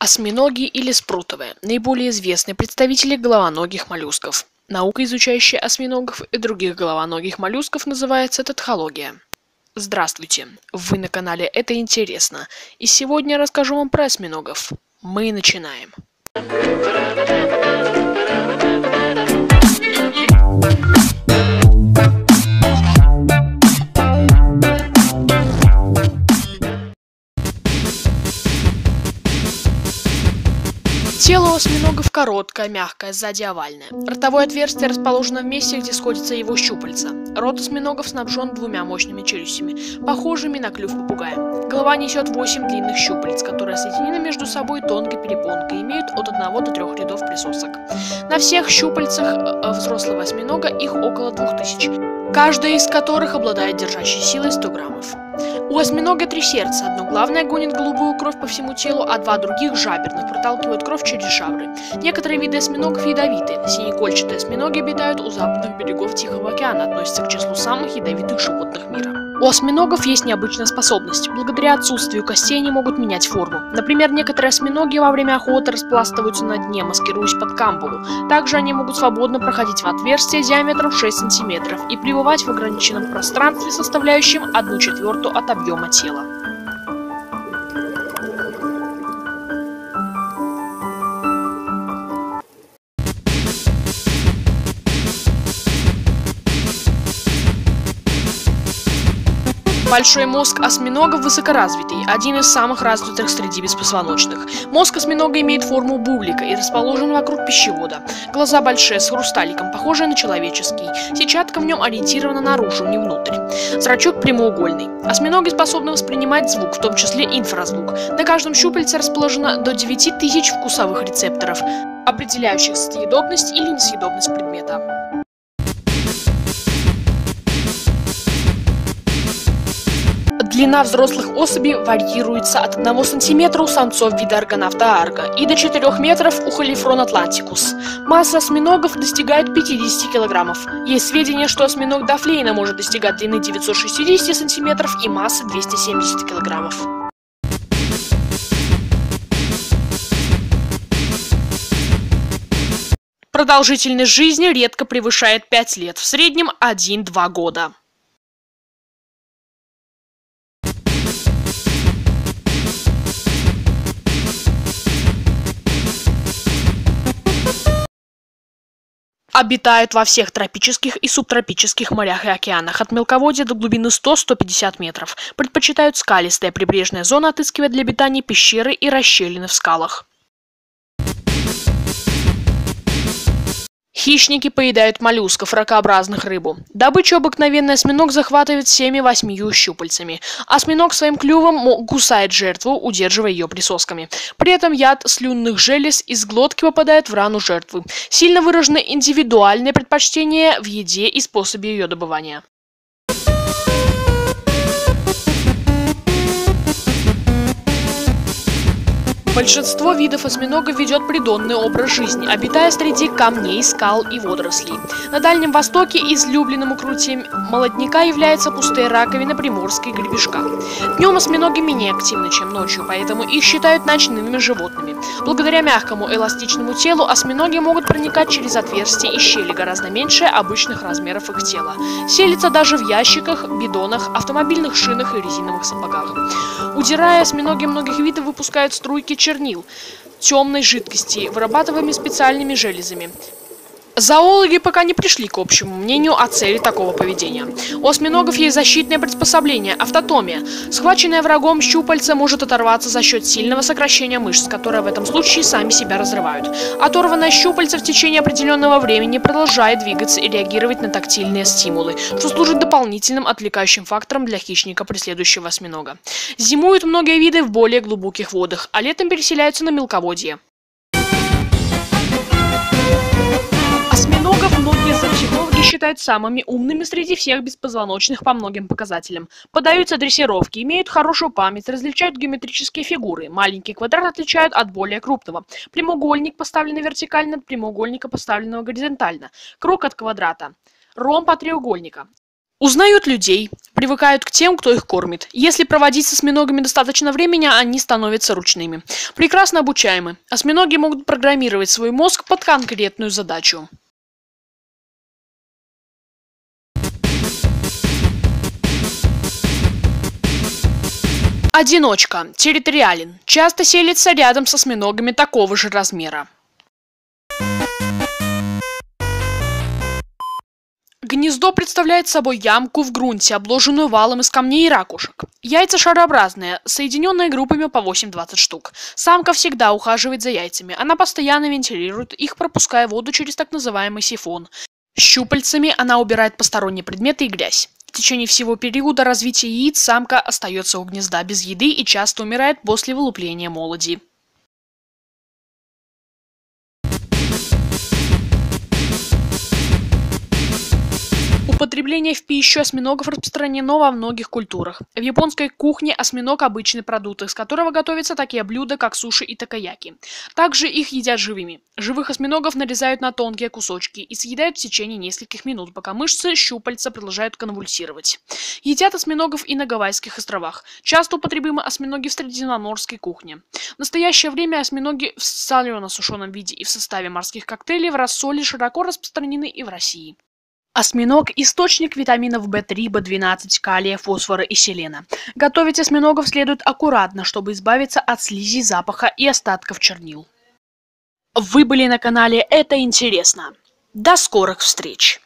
Осьминоги или спрутовые – наиболее известные представители головоногих моллюсков. Наука, изучающая осьминогов и других головоногих моллюсков, называется тетхология. Здравствуйте! Вы на канале «Это интересно» и сегодня я расскажу вам про осьминогов. Мы начинаем. Тело осьминогов короткое, мягкое, сзади овальное. Ротовое отверстие расположено в месте, где сходятся его щупальца. Рот осьминогов снабжен двумя мощными челюстями, похожими на клюв попугая. Голова несет 8 длинных щупалец, которые соединены между собой тонкой перепонкой и имеют от 1 до 3 рядов присосок. На всех щупальцах э, взрослого осьминога их около 2000, каждая из которых обладает держащей силой 100 граммов. У осьминога три сердца. Одно главное гонит голубую кровь по всему телу, а два других жаберных проталкивают кровь через жабры. Некоторые виды осьминогов ядовиты. Синекольчатые осьминоги обитают у западных берегов Тихого океана, относятся к числу самых ядовитых животных мира. У осьминогов есть необычная способность. Благодаря отсутствию костей они могут менять форму. Например, некоторые осьминоги во время охоты распластываются на дне, маскируясь под камбулу. Также они могут свободно проходить в отверстие диаметром 6 см и пребывать в ограниченном пространстве, составляющем 1 четвертую от объема тела. Большой мозг осьминога высокоразвитый, один из самых развитых среди беспозвоночных. Мозг осьминога имеет форму бублика и расположен вокруг пищевода. Глаза большие, с хрусталиком, похожие на человеческий. Сетчатка в нем ориентирована наружу, не внутрь. Зрачок прямоугольный. Осьминоги способны воспринимать звук, в том числе инфразвук. На каждом щупальце расположено до 9000 вкусовых рецепторов, определяющих съедобность или несъедобность предмета. Длина взрослых особей варьируется от 1 см у самцов вида аргонавта арго и до 4 метров у холифрон атлантикус. Масса осьминогов достигает 50 кг. Есть сведения, что осьминог Дафлейна может достигать длины 960 см и массы 270 кг. Продолжительность жизни редко превышает 5 лет, в среднем 1-2 года. Обитают во всех тропических и субтропических морях и океанах, от мелководья до глубины 100-150 метров. Предпочитают скалистые прибрежные зоны, отыскивая для обитания пещеры и расщелины в скалах. Хищники поедают моллюсков, ракообразных рыбу. Добычу обыкновенный осьминог захватывает всеми-восьмию щупальцами. Осьминог своим клювом кусает жертву, удерживая ее присосками. При этом яд слюнных желез из глотки попадает в рану жертвы. Сильно выражены индивидуальные предпочтения в еде и способе ее добывания. Большинство видов осьминогов ведет придонный образ жизни, обитая среди камней, скал и водорослей. На Дальнем Востоке излюбленным укрытием молодняка является пустые раковины приморской гребешка. Днем осьминоги менее активны, чем ночью, поэтому их считают ночными животными. Благодаря мягкому эластичному телу осьминоги могут проникать через отверстия и щели гораздо меньше обычных размеров их тела. Селятся даже в ящиках, бидонах, автомобильных шинах и резиновых сапогах. Удирая, осьминоги многих видов выпускают струйки чернил, темной жидкости, вырабатываемой специальными железами. Зоологи пока не пришли к общему мнению о цели такого поведения. У осьминогов есть защитное приспособление – автотомия. Схваченное врагом щупальце может оторваться за счет сильного сокращения мышц, которые в этом случае сами себя разрывают. Оторванное щупальце в течение определенного времени продолжает двигаться и реагировать на тактильные стимулы, что служит дополнительным отвлекающим фактором для хищника, преследующего осьминога. Зимуют многие виды в более глубоких водах, а летом переселяются на мелководье. Осьминогов многие зоопсихологи считают самыми умными среди всех беспозвоночных по многим показателям. Подаются дрессировки, имеют хорошую память, различают геометрические фигуры. Маленький квадрат отличают от более крупного. Прямоугольник, поставленный вертикально, от прямоугольника, поставленного горизонтально. Круг от квадрата. Ромб от треугольника. Узнают людей, привыкают к тем, кто их кормит. Если проводить с осьминогами достаточно времени, они становятся ручными. Прекрасно обучаемы. Осьминоги могут программировать свой мозг под конкретную задачу. Одиночка. Территориален. Часто селится рядом с осьминогами такого же размера. Гнездо представляет собой ямку в грунте, обложенную валом из камней и ракушек. Яйца шарообразные, соединенные группами по 8-20 штук. Самка всегда ухаживает за яйцами. Она постоянно вентилирует их, пропуская воду через так называемый сифон. Щупальцами она убирает посторонние предметы и грязь. В течение всего периода развития яиц самка остается у гнезда без еды и часто умирает после вылупления молоди. Употребление в пищу осьминогов распространено во многих культурах. В японской кухне осьминог – обычный продукт, из которого готовятся такие блюда, как суши и такаяки. Также их едят живыми. Живых осьминогов нарезают на тонкие кусочки и съедают в течение нескольких минут, пока мышцы щупальца продолжают конвульсировать. Едят осьминогов и на Гавайских островах. Часто употребимы осьминоги в средиземноморской кухне. В настоящее время осьминоги в солено-сушеном виде и в составе морских коктейлей в рассоле широко распространены и в России. Осьминог – источник витаминов В3, В12, калия, фосфора и селена. Готовить осьминогов следует аккуратно, чтобы избавиться от слизи, запаха и остатков чернил. Вы были на канале «Это интересно». До скорых встреч!